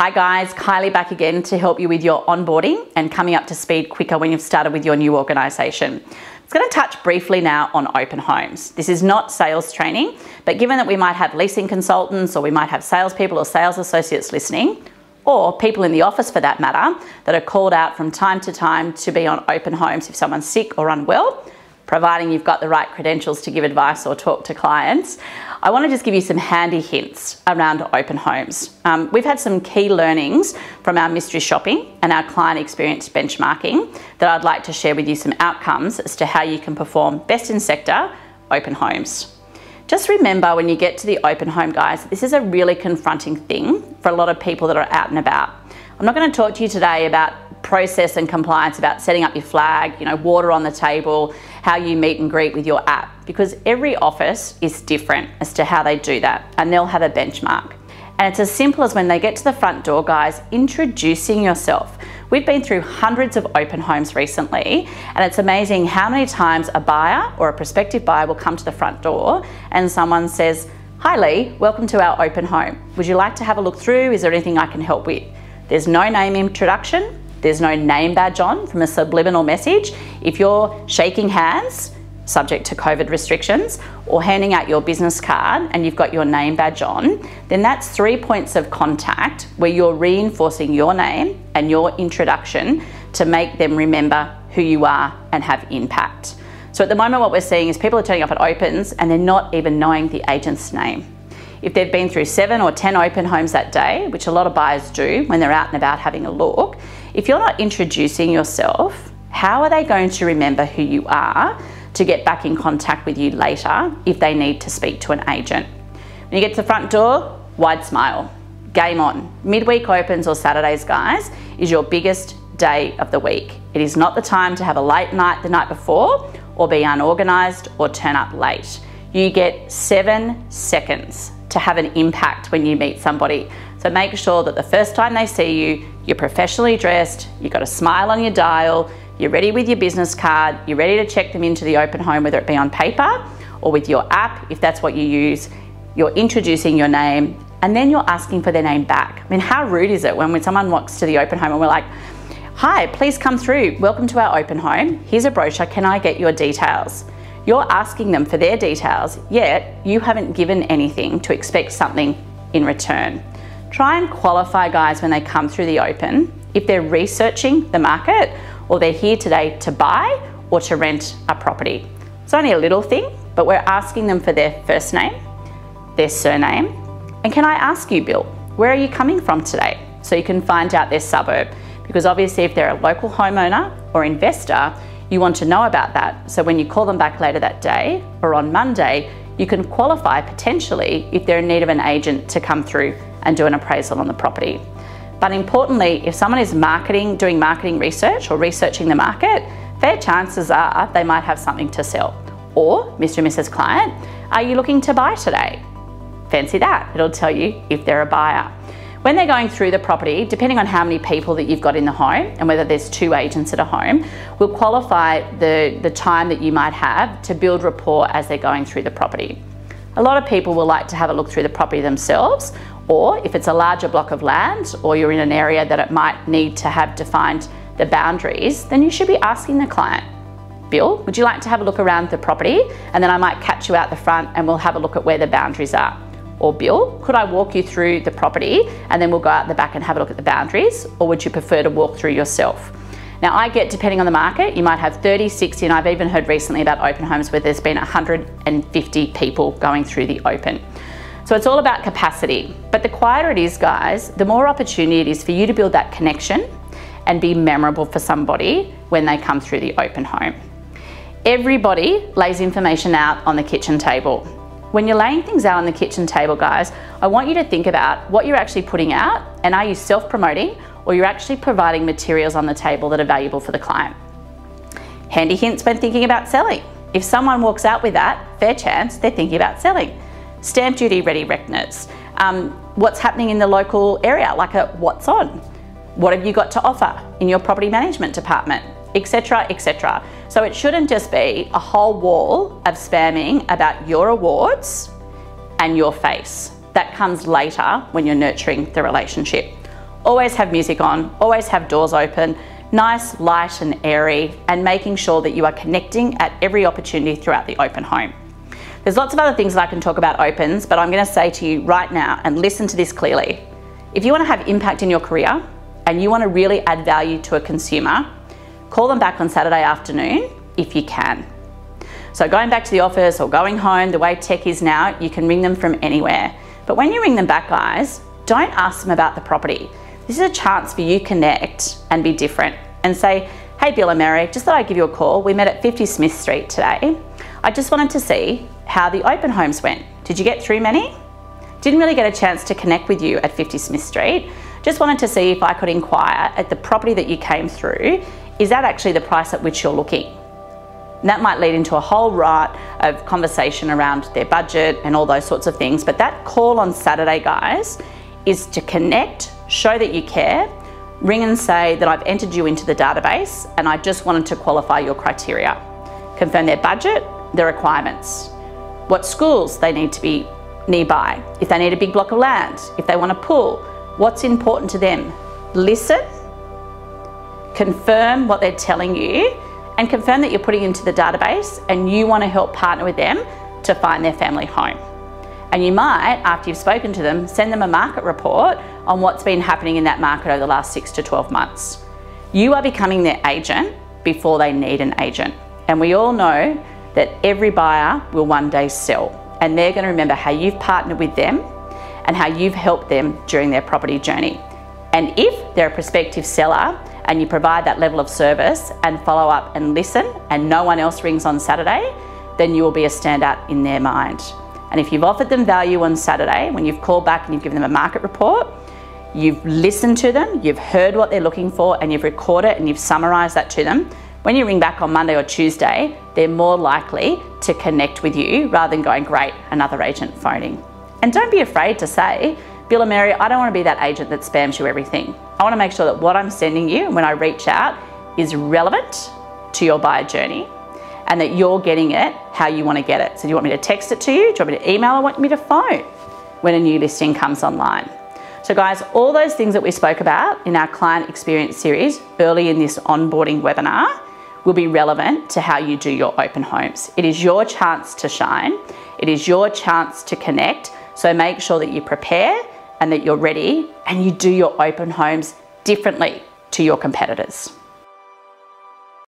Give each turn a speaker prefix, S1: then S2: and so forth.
S1: Hi guys, Kylie back again to help you with your onboarding and coming up to speed quicker when you've started with your new organisation. I'm going to touch briefly now on open homes. This is not sales training, but given that we might have leasing consultants or we might have salespeople or sales associates listening, or people in the office for that matter, that are called out from time to time to be on open homes if someone's sick or unwell, providing you've got the right credentials to give advice or talk to clients. I want to just give you some handy hints around open homes. Um, we've had some key learnings from our mystery shopping and our client experience benchmarking that I'd like to share with you some outcomes as to how you can perform best in sector open homes. Just remember when you get to the open home, guys, this is a really confronting thing for a lot of people that are out and about. I'm not going to talk to you today about process and compliance about setting up your flag, you know, water on the table, how you meet and greet with your app, because every office is different as to how they do that, and they'll have a benchmark. And it's as simple as when they get to the front door, guys, introducing yourself. We've been through hundreds of open homes recently, and it's amazing how many times a buyer or a prospective buyer will come to the front door and someone says, Hi Lee, welcome to our open home. Would you like to have a look through? Is there anything I can help with? There's no name introduction, there's no name badge on from a subliminal message. If you're shaking hands, subject to COVID restrictions, or handing out your business card and you've got your name badge on, then that's three points of contact where you're reinforcing your name and your introduction to make them remember who you are and have impact. So at the moment, what we're seeing is people are turning up at opens and they're not even knowing the agent's name. If they've been through seven or 10 open homes that day, which a lot of buyers do when they're out and about having a look, if you're not introducing yourself, how are they going to remember who you are to get back in contact with you later if they need to speak to an agent? When you get to the front door, wide smile. Game on. Midweek opens or Saturdays, guys, is your biggest day of the week. It is not the time to have a late night the night before or be unorganised or turn up late. You get seven seconds to have an impact when you meet somebody. So make sure that the first time they see you, you're professionally dressed, you've got a smile on your dial, you're ready with your business card, you're ready to check them into the open home, whether it be on paper or with your app, if that's what you use. You're introducing your name and then you're asking for their name back. I mean, how rude is it when, when someone walks to the open home and we're like, Hi, please come through. Welcome to our open home. Here's a brochure. Can I get your details? You're asking them for their details, yet you haven't given anything to expect something in return. Try and qualify guys when they come through the open if they're researching the market or they're here today to buy or to rent a property. It's only a little thing, but we're asking them for their first name, their surname, and can I ask you, Bill, where are you coming from today? So you can find out their suburb. Because obviously, if they're a local homeowner or investor, you want to know about that. So when you call them back later that day or on Monday, you can qualify potentially if they're in need of an agent to come through and do an appraisal on the property. But importantly, if someone is marketing, doing marketing research or researching the market, fair chances are they might have something to sell. Or, Mr. and Mrs. Client, are you looking to buy today? Fancy that, it'll tell you if they're a buyer. When they're going through the property, depending on how many people that you've got in the home and whether there's two agents at a home, will qualify the, the time that you might have to build rapport as they're going through the property. A lot of people will like to have a look through the property themselves, or if it's a larger block of land or you're in an area that it might need to have defined the boundaries, then you should be asking the client, Bill, would you like to have a look around the property? And then I might catch you out the front and we'll have a look at where the boundaries are or Bill, could I walk you through the property and then we'll go out the back and have a look at the boundaries or would you prefer to walk through yourself? Now I get, depending on the market, you might have 30, 60, and I've even heard recently about open homes where there's been 150 people going through the open. So it's all about capacity. But the quieter it is, guys, the more opportunity it is for you to build that connection and be memorable for somebody when they come through the open home. Everybody lays information out on the kitchen table. When you're laying things out on the kitchen table, guys, I want you to think about what you're actually putting out and are you self-promoting or you're actually providing materials on the table that are valuable for the client. Handy hints when thinking about selling. If someone walks out with that, fair chance they're thinking about selling. Stamp duty ready reckoners. Um, what's happening in the local area, like a what's on? What have you got to offer in your property management department? Etc., etc. So it shouldn't just be a whole wall of spamming about your awards and your face. That comes later when you're nurturing the relationship. Always have music on, always have doors open, nice, light and airy, and making sure that you are connecting at every opportunity throughout the open home. There's lots of other things that I can talk about opens, but I'm gonna say to you right now, and listen to this clearly. If you wanna have impact in your career, and you wanna really add value to a consumer, call them back on Saturday afternoon if you can. So going back to the office or going home, the way tech is now, you can ring them from anywhere. But when you ring them back, guys, don't ask them about the property. This is a chance for you to connect and be different and say, hey Bill and Mary, just thought I'd give you a call. We met at 50 Smith Street today. I just wanted to see how the open homes went. Did you get through many? Didn't really get a chance to connect with you at 50 Smith Street. Just wanted to see if I could inquire at the property that you came through, is that actually the price at which you're looking? And that might lead into a whole right of conversation around their budget and all those sorts of things. But that call on Saturday, guys, is to connect, show that you care, ring and say that I've entered you into the database and I just wanted to qualify your criteria. Confirm their budget, their requirements what schools they need to be nearby, if they need a big block of land, if they want a pool, what's important to them. Listen, confirm what they're telling you, and confirm that you're putting into the database and you want to help partner with them to find their family home. And you might, after you've spoken to them, send them a market report on what's been happening in that market over the last six to 12 months. You are becoming their agent before they need an agent. And we all know that every buyer will one day sell. And they're going to remember how you've partnered with them and how you've helped them during their property journey. And if they're a prospective seller and you provide that level of service and follow up and listen, and no one else rings on Saturday, then you will be a standout in their mind. And if you've offered them value on Saturday, when you've called back and you've given them a market report, you've listened to them, you've heard what they're looking for, and you've recorded and you've summarised that to them, when you ring back on Monday or Tuesday, they're more likely to connect with you rather than going, great, another agent phoning. And don't be afraid to say, Bill and Mary, I don't want to be that agent that spams you everything. I want to make sure that what I'm sending you when I reach out is relevant to your buyer journey and that you're getting it how you want to get it. So do you want me to text it to you? Do you want me to email or want me to phone when a new listing comes online? So guys, all those things that we spoke about in our client experience series early in this onboarding webinar will be relevant to how you do your open homes. It is your chance to shine. It is your chance to connect. So make sure that you prepare and that you're ready and you do your open homes differently to your competitors.